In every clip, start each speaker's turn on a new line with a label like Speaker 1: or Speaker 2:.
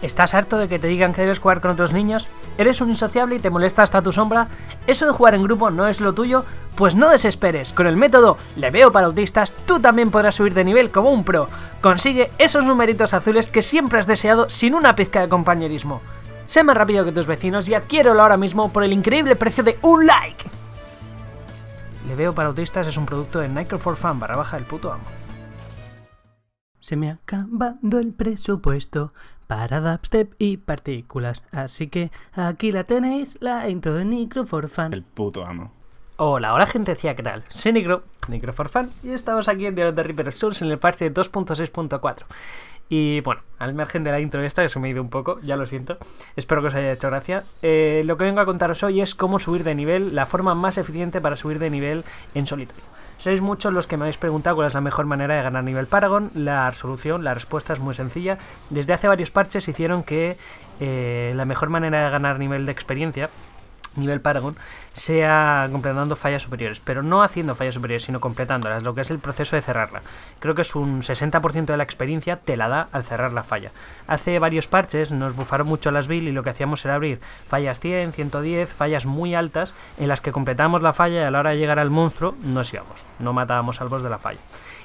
Speaker 1: ¿Estás harto de que te digan que debes jugar con otros niños? ¿Eres un insociable y te molesta hasta tu sombra? ¿Eso de jugar en grupo no es lo tuyo? Pues no desesperes, con el método Leveo para autistas tú también podrás subir de nivel como un pro. Consigue esos numeritos azules que siempre has deseado sin una pizca de compañerismo. Sé más rápido que tus vecinos y adquiérelo ahora mismo por el increíble precio de un like. Leveo para autistas es un producto de Nike for Fun barra baja el puto amo. Se me ha acabado el presupuesto para dubstep y partículas. Así que aquí la tenéis, la intro de Nicro for Fun.
Speaker 2: El puto amo.
Speaker 1: Hola, hola gente, ¿qué tal? Soy Nicro, Nicro for Fun, y estamos aquí en The de Reaper Source en el parche 2.6.4. Y bueno, al margen de la intro esta, que se me ha ido un poco, ya lo siento. Espero que os haya hecho gracia. Eh, lo que vengo a contaros hoy es cómo subir de nivel, la forma más eficiente para subir de nivel en solitario. Sois muchos los que me habéis preguntado cuál es la mejor manera de ganar nivel Paragon. La solución, la respuesta es muy sencilla. Desde hace varios parches hicieron que eh, la mejor manera de ganar nivel de experiencia nivel Paragon sea completando fallas superiores, pero no haciendo fallas superiores, sino completándolas, lo que es el proceso de cerrarla. Creo que es un 60% de la experiencia te la da al cerrar la falla. Hace varios parches nos bufaron mucho las build y lo que hacíamos era abrir fallas 100, 110, fallas muy altas en las que completamos la falla y a la hora de llegar al monstruo nos íbamos, no matábamos al boss de la falla.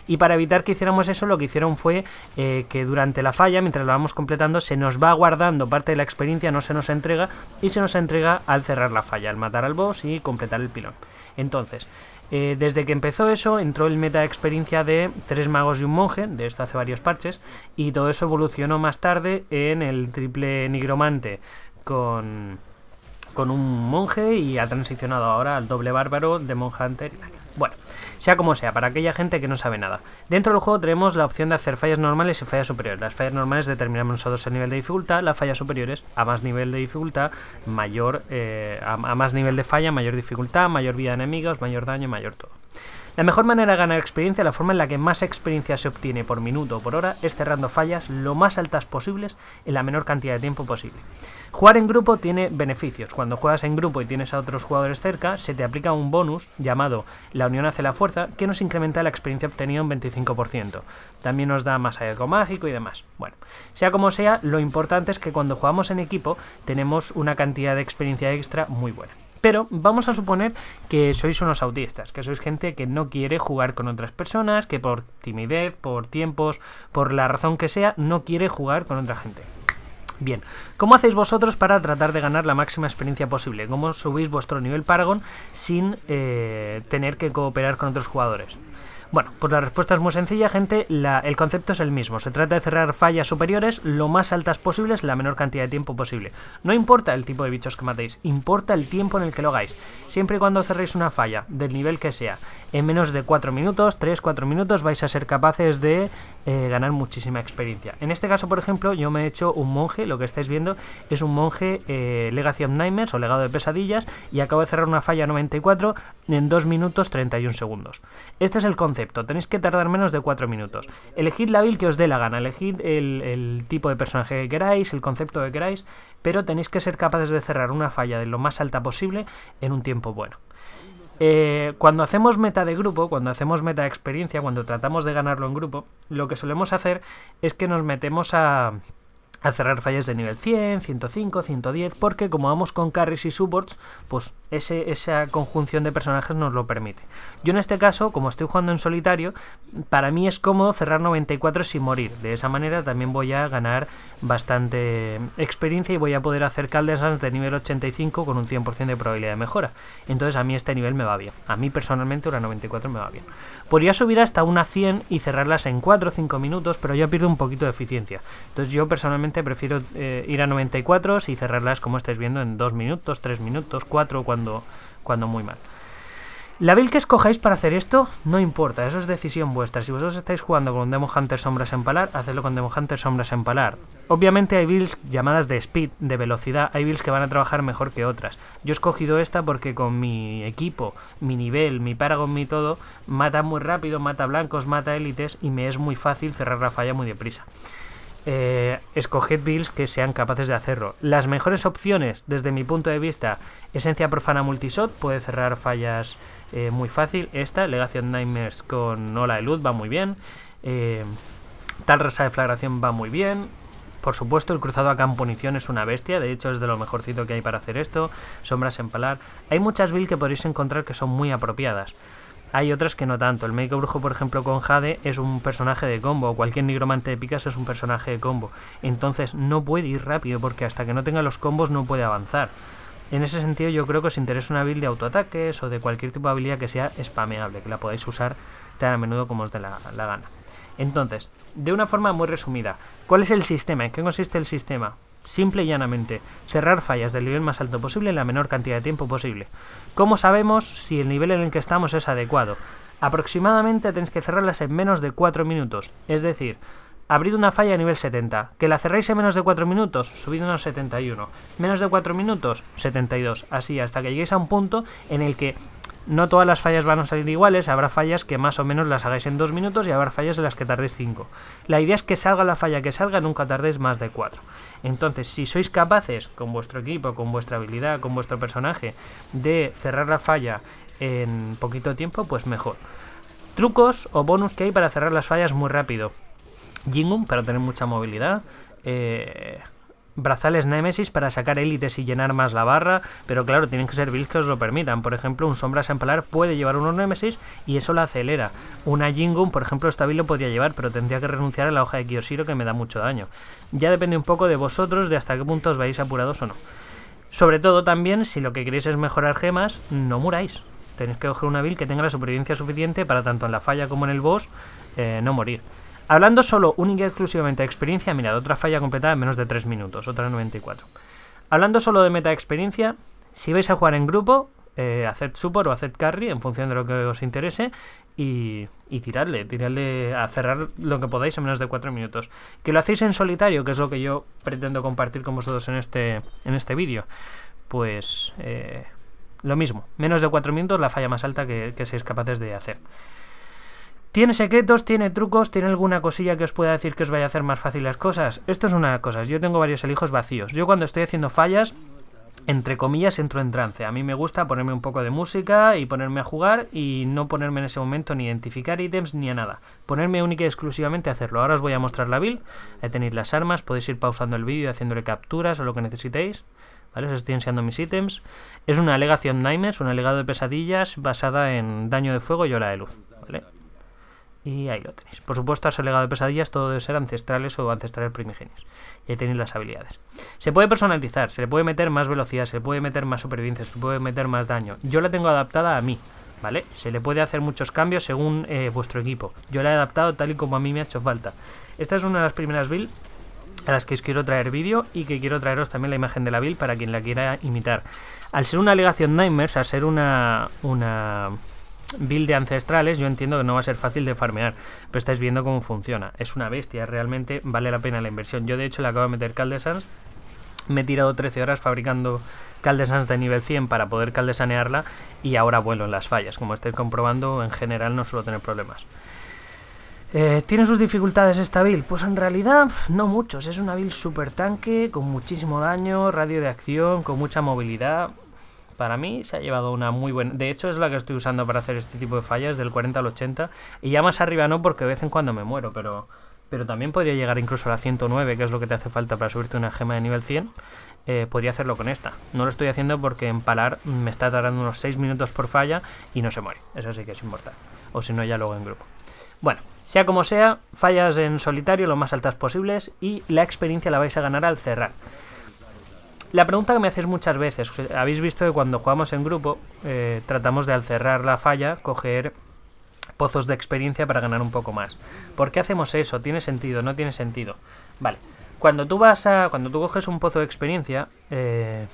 Speaker 1: Y para evitar que hiciéramos eso, lo que hicieron fue eh, que durante la falla, mientras la vamos completando, se nos va guardando parte de la experiencia, no se nos entrega, y se nos entrega al cerrar la falla, al matar al boss y completar el pilón. Entonces, eh, desde que empezó eso, entró el meta de experiencia de tres magos y un monje, de esto hace varios parches, y todo eso evolucionó más tarde en el triple nigromante con, con un monje y ha transicionado ahora al doble bárbaro de monja anterior. Bueno, sea como sea, para aquella gente que no sabe nada. Dentro del juego tenemos la opción de hacer fallas normales y fallas superiores. Las fallas normales determinamos nosotros el nivel de dificultad, las fallas superiores a más nivel de dificultad, mayor, eh, a, más nivel de falla, mayor dificultad, mayor vida de enemigos, mayor daño, mayor todo. La mejor manera de ganar experiencia, la forma en la que más experiencia se obtiene por minuto o por hora, es cerrando fallas lo más altas posibles en la menor cantidad de tiempo posible. Jugar en grupo tiene beneficios. Cuando juegas en grupo y tienes a otros jugadores cerca, se te aplica un bonus llamado La unión hace la fuerza, que nos incrementa la experiencia obtenida un 25%. También nos da más algo mágico y demás. Bueno, sea como sea, lo importante es que cuando jugamos en equipo tenemos una cantidad de experiencia extra muy buena. Pero vamos a suponer que sois unos autistas, que sois gente que no quiere jugar con otras personas, que por timidez, por tiempos, por la razón que sea, no quiere jugar con otra gente. Bien, ¿cómo hacéis vosotros para tratar de ganar la máxima experiencia posible? ¿Cómo subís vuestro nivel Paragon sin eh, tener que cooperar con otros jugadores? Bueno, pues la respuesta es muy sencilla, gente. el concepto es el mismo. Se trata de cerrar fallas superiores lo más altas posibles la menor cantidad de tiempo posible. No importa el tipo de bichos que matéis, importa el tiempo en el que lo hagáis. Siempre y cuando cerréis una falla, del nivel que sea, en menos de 4 minutos, 3-4 minutos, vais a ser capaces de eh, ganar muchísima experiencia. En este caso, por ejemplo, yo me he hecho un monje, lo que estáis viendo es un monje eh, Legacy of Nightmares o legado de pesadillas, y acabo de cerrar una falla 94 en 2 minutos 31 segundos. Este es el concepto Tenéis que tardar menos de 4 minutos. Elegid la build que os dé la gana, elegid el, tipo de personaje que queráis, el concepto que queráis, pero tenéis que ser capaces de cerrar una falla de lo más alta posible en un tiempo bueno. Eh, cuando hacemos meta de grupo, cuando hacemos meta de experiencia, cuando tratamos de ganarlo en grupo, lo que solemos hacer es que nos metemos a, a cerrar fallas de nivel 100, 105, 110, porque como vamos con carries y supports, pues ese, esa conjunción de personajes nos lo permite. Yo en este caso, como estoy jugando en solitario, para mí es cómodo cerrar 94 sin morir. De esa manera también voy a ganar bastante experiencia y voy a poder hacer caldesans de nivel 85 con un 100% de probabilidad de mejora. Entonces a mí este nivel me va bien. A mí personalmente una 94 me va bien. Podría subir hasta una 100 y cerrarlas en 4 o 5 minutos, pero ya pierdo un poquito de eficiencia. Entonces yo personalmente prefiero eh, ir a 94 y cerrarlas como estáis viendo en 2 minutos, 3 minutos, 4 cuando, cuando muy mal. La build que escojáis para hacer esto no importa, eso es decisión vuestra. Si vosotros estáis jugando con Demo Hunter Sombras Empalar, hacedlo con Demo Hunter Sombras Empalar. Obviamente hay builds llamadas de speed, de velocidad, hay builds que van a trabajar mejor que otras. Yo he escogido esta porque con mi equipo, mi nivel, mi Paragon, mi todo, mata muy rápido, mata blancos, mata élites y me es muy fácil cerrar la falla muy deprisa eh, escoged builds que sean capaces de hacerlo. Las mejores opciones, desde mi punto de vista, Esencia Profana Multisot puede cerrar fallas eh, muy fácil. Esta, Legación Nightmares con Ola de Luz, va muy bien. Eh, Tal Rasa de Flagración va muy bien. Por supuesto, el cruzado a campo munición es una bestia, de hecho es de lo mejorcito que hay para hacer esto. Sombras empalar. Hay muchas builds que podréis encontrar que son muy apropiadas. Hay otras que no tanto. El médico brujo, por ejemplo, con Jade es un personaje de combo. Cualquier nigromante de picas es un personaje de combo. Entonces no puede ir rápido porque hasta que no tenga los combos no puede avanzar. En ese sentido yo creo que os interesa una build de autoataques o de cualquier tipo de habilidad que sea spameable, que la podáis usar tan a menudo como os dé la gana. Entonces, de una forma muy resumida, ¿cuál es el sistema? ¿En qué consiste el sistema? Simple y llanamente, cerrar fallas del nivel más alto posible en la menor cantidad de tiempo posible. ¿Cómo sabemos si el nivel en el que estamos es adecuado? Aproximadamente tenéis que cerrarlas en menos de 4 minutos, es decir, abrid una falla a nivel 70, que la cerréis en menos de 4 minutos, subid unos 71, menos de 4 minutos, 72, así hasta que lleguéis a un punto en el que no todas las fallas van a salir iguales, habrá fallas que más o menos las hagáis en 2 minutos y habrá fallas en las que tardéis 5. La idea es que salga la falla que salga, nunca tardéis más de 4. Entonces, si sois capaces, con vuestro equipo, con vuestra habilidad, con vuestro personaje, de cerrar la falla en poquito tiempo, pues mejor. Trucos o bonus que hay para cerrar las fallas muy rápido. Jingum para tener mucha movilidad. Eh, brazales Nemesis para sacar élites y llenar más la barra, pero claro, tienen que ser builds que os lo permitan. Por ejemplo, un Sombras Empalar puede llevar unos Nemesis y eso la acelera. Una Jingun, por ejemplo, esta build lo podría llevar, pero tendría que renunciar a la hoja de Kyoshiro que me da mucho daño. Ya depende un poco de vosotros, de hasta qué punto os vais apurados o no. Sobre todo también, si lo que queréis es mejorar gemas, no muráis. Tenéis que coger una build que tenga la supervivencia suficiente para tanto en la falla como en el boss eh, no morir. Hablando solo única y exclusivamente de experiencia, mirad, otra falla completada en menos de 3 minutos, otra 94. Hablando solo de meta experiencia, si vais a jugar en grupo, eh, haced support o haced carry en función de lo que os interese y, y tiradle, tiradle a cerrar lo que podáis en menos de 4 minutos. Que lo hacéis en solitario, que es lo que yo pretendo compartir con vosotros en este, en este vídeo, pues eh, lo mismo, menos de 4 minutos la falla más alta que, que seáis capaces de hacer. ¿Tiene secretos? ¿Tiene trucos? ¿Tiene alguna cosilla que os pueda decir que os vaya a hacer más fácil las cosas? Esto es una de las cosas. Yo tengo varios elijos vacíos. Yo cuando estoy haciendo fallas, entre comillas, entro en trance. A mí me gusta ponerme un poco de música y ponerme a jugar y no ponerme en ese momento ni identificar ítems ni a nada. Ponerme única y exclusivamente a hacerlo. Ahora os voy a mostrar la build. Ahí tenéis las armas. Podéis ir pausando el vídeo y haciéndole capturas o lo que necesitéis. ¿Vale? Os estoy enseñando mis ítems. Es una alegación Nightmares, un alegado de pesadillas basada en daño de fuego y ola de luz. ¿Vale? Y ahí lo tenéis. Por supuesto, has legado de pesadillas, todo debe ser ancestrales o ancestrales primigenios. Y ahí tenéis las habilidades. Se puede personalizar, se le puede meter más velocidad, se le puede meter más supervivencia, se puede meter más daño. Yo la tengo adaptada a mí, ¿vale? Se le puede hacer muchos cambios según eh, vuestro equipo. Yo la he adaptado tal y como a mí me ha hecho falta. Esta es una de las primeras builds a las que os quiero traer vídeo y que quiero traeros también la imagen de la build para quien la quiera imitar. Al ser una alegación Nightmares, al ser una, una build de ancestrales, yo entiendo que no va a ser fácil de farmear, pero estáis viendo cómo funciona. Es una bestia, realmente vale la pena la inversión. Yo de hecho le acabo de meter Caldesans, me he tirado 13 horas fabricando Caldesans de nivel 100 para poder caldesanearla y ahora vuelo en las fallas. Como estáis comprobando, en general no suelo tener problemas. Eh, ¿Tiene sus dificultades esta build? Pues en realidad no muchos. Es una build super tanque, con muchísimo daño, radio de acción, con mucha movilidad. Para mí se ha llevado una muy buena... De hecho es la que estoy usando para hacer este tipo de fallas, del 40 al 80. Y ya más arriba no, porque de vez en cuando me muero, pero... Pero también podría llegar incluso a la 109, que es lo que te hace falta para subirte una gema de nivel 100. Eh, podría hacerlo con esta. No lo estoy haciendo porque empalar me está tardando unos 6 minutos por falla y no se muere. Eso sí que es importante. O si no, ya luego en grupo. Bueno, sea como sea, fallas en solitario lo más altas posibles y la experiencia la vais a ganar al cerrar. La pregunta que me hacéis muchas veces, habéis visto que cuando jugamos en grupo eh, tratamos de al cerrar la falla coger pozos de experiencia para ganar un poco más. ¿Por qué hacemos eso? ¿Tiene sentido? ¿No tiene sentido? Vale, cuando tú vas a. Cuando tú coges un pozo de experiencia, eh,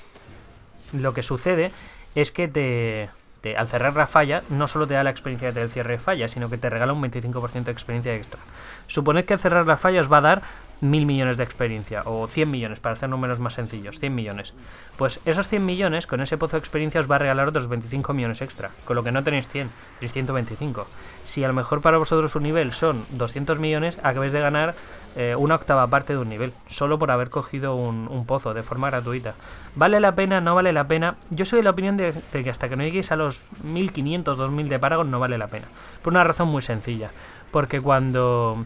Speaker 1: lo que sucede es que te, al cerrar la falla, no solo te da la experiencia del cierre de falla, sino que te regala un 25% de experiencia extra. Suponed que al cerrar la falla os va a dar mil millones de experiencia o 100 millones para hacer números más sencillos, 100 millones. Pues esos 100 millones con ese pozo de experiencia os va a regalar otros 25 millones extra, con lo que no tenéis 100, tenéis 125. Si a lo mejor para vosotros un nivel son 200 millones, acabáis de ganar eh, una octava parte de un nivel, solo por haber cogido un, pozo de forma gratuita. ¿Vale la pena? ¿No vale la pena? Yo soy de la opinión de, de que hasta que no lleguéis a los 1500, 2000 de Paragon no vale la pena. Por una razón muy sencilla. Porque cuando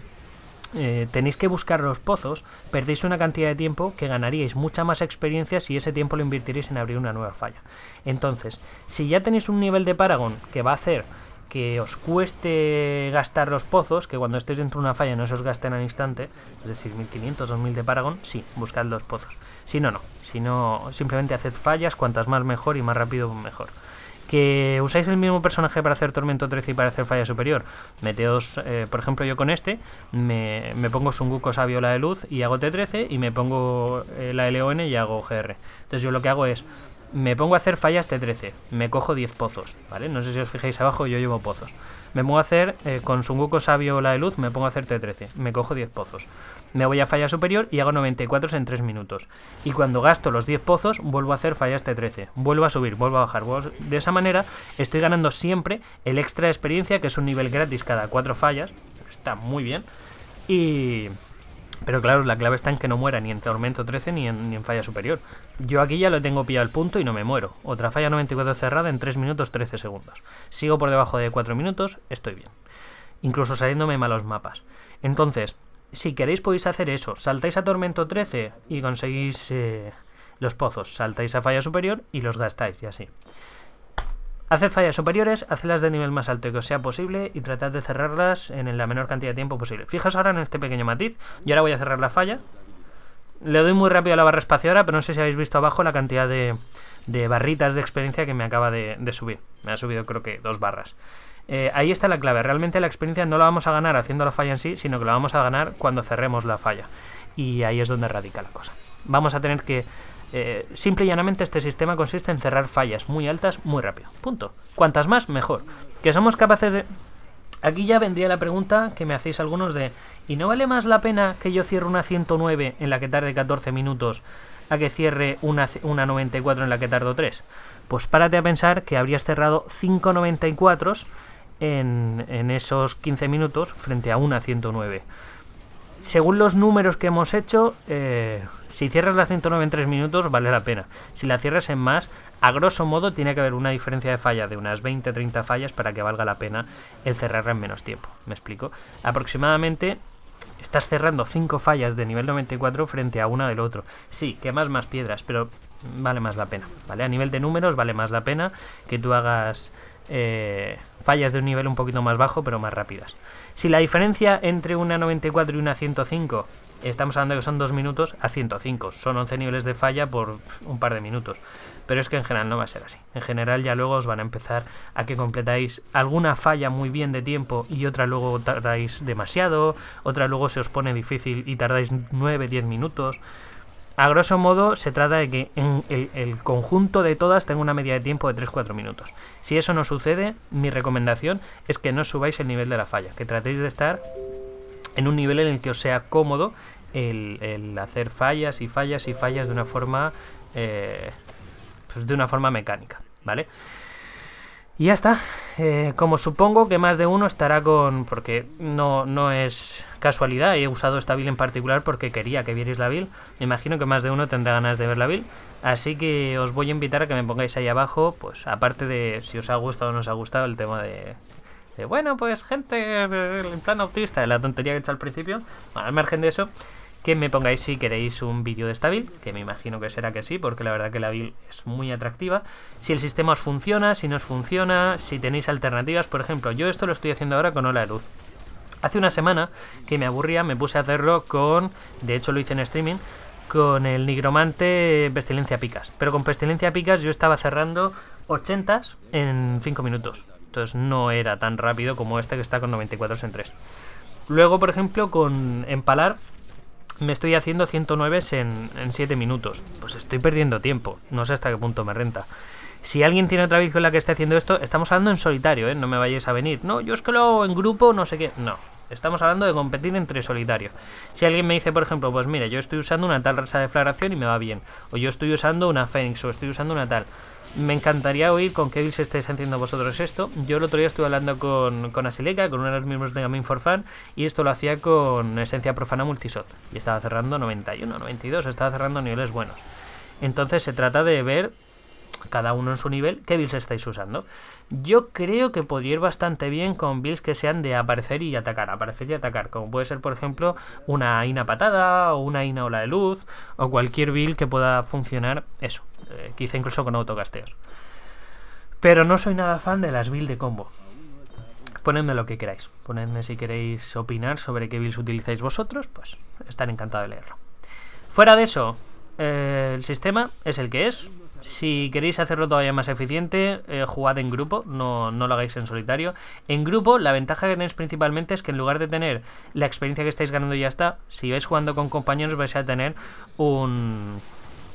Speaker 1: eh, tenéis que buscar los pozos, perdéis una cantidad de tiempo que ganaríais mucha más experiencia si ese tiempo lo invertiréis en abrir una nueva falla. Entonces, si ya tenéis un nivel de Paragon que va a hacer que os cueste gastar los pozos, que cuando estéis dentro de una falla no se os gasten al instante, es decir, 1500, 2000 de Paragon, sí, buscad los pozos. Si no, no. Si no, simplemente haced fallas, cuantas más mejor y más rápido mejor que usáis el mismo personaje para hacer Tormento 13 y para hacer Falla Superior. Meteos, eh, por ejemplo, yo con este me, pongo Sunguko Sabio la de luz y hago T13 y me pongo eh, la LON y hago GR. Entonces yo lo que hago es, me pongo a hacer fallas T13, me cojo 10 pozos, ¿vale? No sé si os fijáis abajo, yo llevo pozos. Me pongo a hacer, eh, con Sunguko Sabio la de luz, me pongo a hacer T13, me cojo 10 pozos me voy a falla superior y hago 94 en 3 minutos. Y cuando gasto los 10 pozos, vuelvo a hacer fallas T13. Vuelvo a subir, vuelvo a bajar. De esa manera estoy ganando siempre el extra de experiencia, que es un nivel gratis cada 4 fallas. Está muy bien. Y... Pero claro, la clave está en que no muera ni en Tormento 13 ni en, ni en falla superior. Yo aquí ya lo tengo pillado al punto y no me muero. Otra falla 94 cerrada en 3 minutos 13 segundos. Sigo por debajo de 4 minutos, estoy bien. Incluso saliéndome malos mapas. Entonces, si queréis podéis hacer eso. Saltáis a Tormento 13 y conseguís eh, los pozos. Saltáis a falla superior y los gastáis y así. Haced fallas superiores, hacedlas de nivel más alto que os sea posible y tratad de cerrarlas en la menor cantidad de tiempo posible. Fijaos ahora en este pequeño matiz. Yo ahora voy a cerrar la falla. Le doy muy rápido a la barra espaciadora, pero no sé si habéis visto abajo la cantidad de, barritas de experiencia que me acaba de subir. Me ha subido creo que dos barras. Eh, ahí está la clave. Realmente la experiencia no la vamos a ganar haciendo la falla en sí, sino que la vamos a ganar cuando cerremos la falla. Y ahí es donde radica la cosa. Vamos a tener que... Eh, simple y llanamente este sistema consiste en cerrar fallas muy altas muy rápido. Punto. Cuantas más, mejor. Que somos capaces de... Aquí ya vendría la pregunta que me hacéis algunos de ¿y no vale más la pena que yo cierre una 109 en la que tarde 14 minutos a que cierre una, una 94 en la que tardo 3? Pues párate a pensar que habrías cerrado 5 94 en, esos 15 minutos frente a una 109. Según los números que hemos hecho, eh, si cierras la 109 en 3 minutos vale la pena. Si la cierras en más, a grosso modo tiene que haber una diferencia de falla de unas 20-30 fallas para que valga la pena el cerrarla en menos tiempo. ¿Me explico? Aproximadamente estás cerrando 5 fallas de nivel 94 frente a una del otro. Sí, quemas más piedras, pero vale más la pena. ¿Vale? A nivel de números vale más la pena que tú hagas eh, fallas de un nivel un poquito más bajo, pero más rápidas. Si la diferencia entre una 94 y una 105, estamos hablando de que son 2 minutos a 105, son 11 niveles de falla por un par de minutos. Pero es que en general no va a ser así. En general ya luego os van a empezar a que completáis alguna falla muy bien de tiempo y otra luego tardáis demasiado, otra luego se os pone difícil y tardáis 9-10 minutos. A grosso modo, se trata de que en el, conjunto de todas tenga una media de tiempo de 3-4 minutos. Si eso no sucede, mi recomendación es que no subáis el nivel de la falla, que tratéis de estar en un nivel en el que os sea cómodo el, hacer fallas y fallas y fallas de una forma, eh, pues de una forma mecánica, ¿vale? Y ya está. Eh, como supongo que más de uno estará con... Porque no, no es casualidad, he usado esta build en particular porque quería que vierais la build. Me imagino que más de uno tendrá ganas de ver la build. Así que os voy a invitar a que me pongáis ahí abajo, pues aparte de si os ha gustado o no os ha gustado el tema de... de bueno, pues gente, en plan autista, de la tontería que he hecho al principio. Bueno, al margen de eso, que me pongáis si queréis un vídeo de esta build, que me imagino que será que sí, porque la verdad que la build es muy atractiva. Si el sistema os funciona, si no os funciona, si tenéis alternativas, por ejemplo, yo esto lo estoy haciendo ahora con Ola de Luz. Hace una semana que me aburría, me puse a hacerlo con, de hecho lo hice en streaming, con el nigromante Pestilencia Picas. Pero con Pestilencia Picas yo estaba cerrando 80 en 5 minutos. Entonces no era tan rápido como este que está con 94 en 3. Luego, por ejemplo, con Empalar me estoy haciendo 109 en, en 7 minutos. Pues estoy perdiendo tiempo. No sé hasta qué punto me renta. Si alguien tiene otra vez con la que esté haciendo esto, estamos hablando en solitario, ¿eh? No me vayáis a venir. No, yo es que lo hago en grupo, no sé qué. No. Estamos hablando de competir entre solitario. Si alguien me dice, por ejemplo, pues mira, yo estoy usando una tal raza de declaración y me va bien. O yo estoy usando una Fénix, o estoy usando una tal. Me encantaría oír con qué builds estáis haciendo vosotros esto. Yo el otro día estuve hablando con, con Asileca, con uno de los miembros de Gaming for Fun, y esto lo hacía con Esencia Profana Multisot. Y estaba cerrando 91, 92, estaba cerrando niveles buenos. Entonces se trata de ver cada uno en su nivel, qué builds estáis usando. Yo creo que podría ir bastante bien con builds que sean de aparecer y atacar, aparecer y atacar, como puede ser, por ejemplo, una Ina patada o una Ina ola de luz, o cualquier build que pueda funcionar, eso, eh, quizá incluso con autocasteos. Pero no soy nada fan de las builds de combo. Ponedme lo que queráis. Ponedme si queréis opinar sobre qué builds utilizáis vosotros, pues estaré encantado de leerlo. Fuera de eso, eh, el sistema es el que es. Si queréis hacerlo todavía más eficiente, eh, jugad en grupo, no, no, lo hagáis en solitario. En grupo, la ventaja que tenéis principalmente es que en lugar de tener la experiencia que estáis ganando ya está, si vais jugando con compañeros vais a tener un,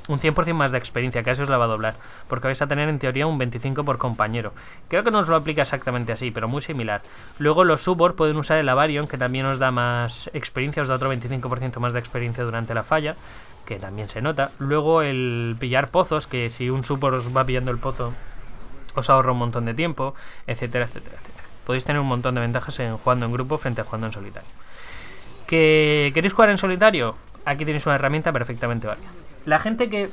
Speaker 1: un 100% más de experiencia, eso os la va a doblar, porque vais a tener en teoría un 25 por compañero. Creo que no os lo aplica exactamente así, pero muy similar. Luego los support pueden usar el Avarion, que también os da más experiencia, os da otro 25% más de experiencia durante la falla, que también se nota. Luego el pillar pozos, que si un support os va pillando el pozo, os ahorra un montón de tiempo, etcétera, etcétera, etcétera. Podéis tener un montón de ventajas en jugando en grupo frente a jugando en solitario. ¿Que queréis jugar en solitario? Aquí tenéis una herramienta perfectamente válida. La gente que,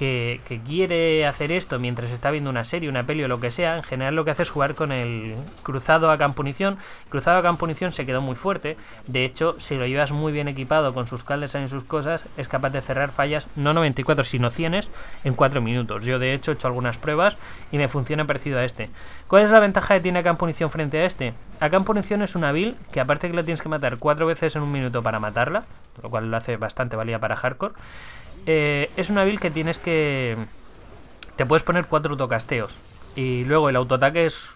Speaker 1: que, quiere hacer esto mientras está viendo una serie, una peli o lo que sea, en general lo que hace es jugar con el cruzado a campunición. Cruzado a campunición se quedó muy fuerte. De hecho, si lo llevas muy bien equipado con sus caldes y sus cosas, es capaz de cerrar fallas, no 94, sino 100 en 4 minutos. Yo, de hecho, he hecho algunas pruebas y me funciona parecido a este. ¿Cuál es la ventaja que tiene Campunición frente a este? A Campunición es una build que, aparte que la tienes que matar 4 veces en un minuto para matarla, lo cual lo hace bastante valía para hardcore. Eh, es una build que tienes que... Te puedes poner cuatro autocasteos. Y luego el autoataque es,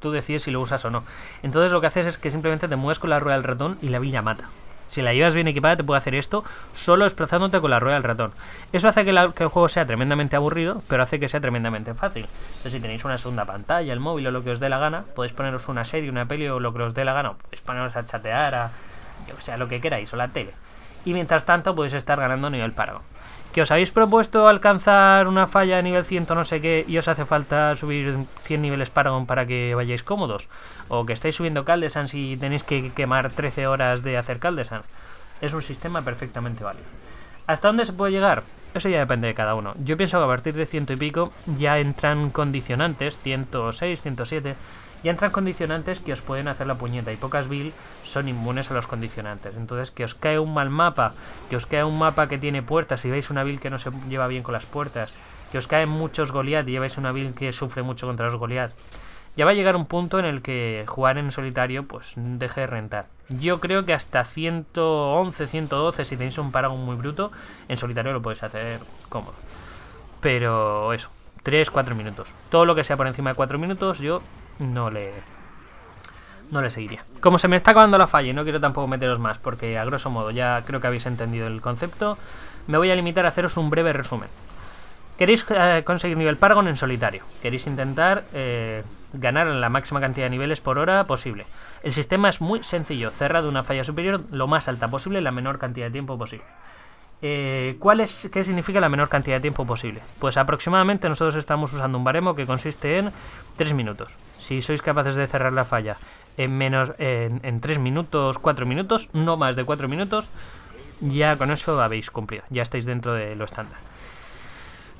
Speaker 1: Tú decides si lo usas o no. Entonces lo que haces es que simplemente te mueves con la rueda del ratón y la build ya mata. Si la llevas bien equipada te puede hacer esto solo desplazándote con la rueda del ratón. Eso hace que, que, el juego sea tremendamente aburrido, pero hace que sea tremendamente fácil. Entonces si tenéis una segunda pantalla, el móvil o lo que os dé la gana, podéis poneros una serie, una peli o lo que os dé la gana. Podéis poneros a chatear, a yo que sea, lo que queráis, o la tele. Y mientras tanto podéis estar ganando nivel Paragon que os habéis propuesto alcanzar una falla de nivel 100 no sé qué y os hace falta subir 100 niveles Paragon para que vayáis cómodos, o que estáis subiendo Caldesan si tenéis que quemar 13 horas de hacer Caldesan, es un sistema perfectamente válido. ¿Hasta dónde se puede llegar? Eso ya depende de cada uno. Yo pienso que a partir de ciento y pico ya entran condicionantes, 106, 107, ya entran condicionantes que os pueden hacer la puñeta y pocas build son inmunes a los condicionantes. Entonces, que os cae un mal mapa, que os cae un mapa que tiene puertas y veis una build que no se lleva bien con las puertas, que os caen muchos Goliath y lleváis una build que sufre mucho contra los Goliath. Ya va a llegar un punto en el que jugar en solitario pues deje de rentar. Yo creo que hasta 111, 112, si tenéis un Paragon muy bruto, en solitario lo podéis hacer cómodo. Pero eso, 3, 4 minutos. Todo lo que sea por encima de 4 minutos, yo no le no le seguiría. Como se me está acabando la falla y no quiero tampoco meteros más, porque a grosso modo ya creo que habéis entendido el concepto, me voy a limitar a haceros un breve resumen. Queréis eh, conseguir nivel Paragon en solitario. Queréis intentar eh, ganar la máxima cantidad de niveles por hora posible. El sistema es muy sencillo. Cerrado una falla superior lo más alta posible, la menor cantidad de tiempo posible. Eh, ¿cuál es, ¿Qué significa la menor cantidad de tiempo posible? Pues aproximadamente nosotros estamos usando un baremo que consiste en 3 minutos. Si sois capaces de cerrar la falla en, menos, en, 3 minutos, 4 minutos, no más de 4 minutos, ya con eso habéis cumplido, ya estáis dentro de lo estándar.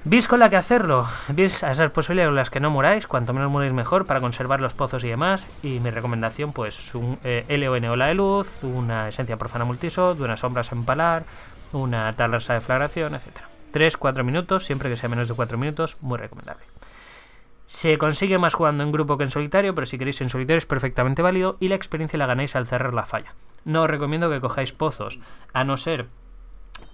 Speaker 1: ¿Vis con la que hacerlo? ¿Vis a ser posible con las que no muráis? Cuanto menos muráis mejor para conservar los pozos y demás. Y mi recomendación, pues un eh, LON ola de luz, una esencia profana multisod, unas sombras empalar, una talarsa de flagración, etc. 3-4 minutos, siempre que sea menos de 4 minutos, muy recomendable. Se consigue más jugando en grupo que en solitario, pero si queréis en solitario es perfectamente válido y la experiencia la ganáis al cerrar la falla. No os recomiendo que cojáis pozos, a no ser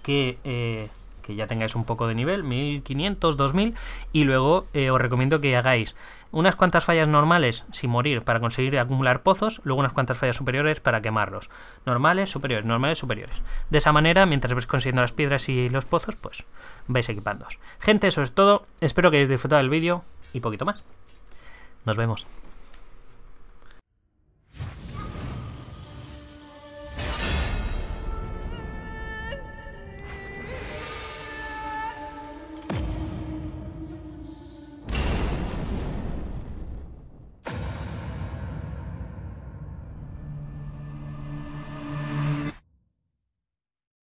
Speaker 1: que, eh, que ya tengáis un poco de nivel, 1500, 2000, y luego eh, os recomiendo que hagáis unas cuantas fallas normales sin morir para conseguir acumular pozos, luego unas cuantas fallas superiores para quemarlos. Normales, superiores, normales, superiores. De esa manera, mientras vais consiguiendo las piedras y los pozos, pues vais equipándoos. Gente, eso es todo. Espero que hayáis disfrutado del vídeo y poquito más. Nos vemos.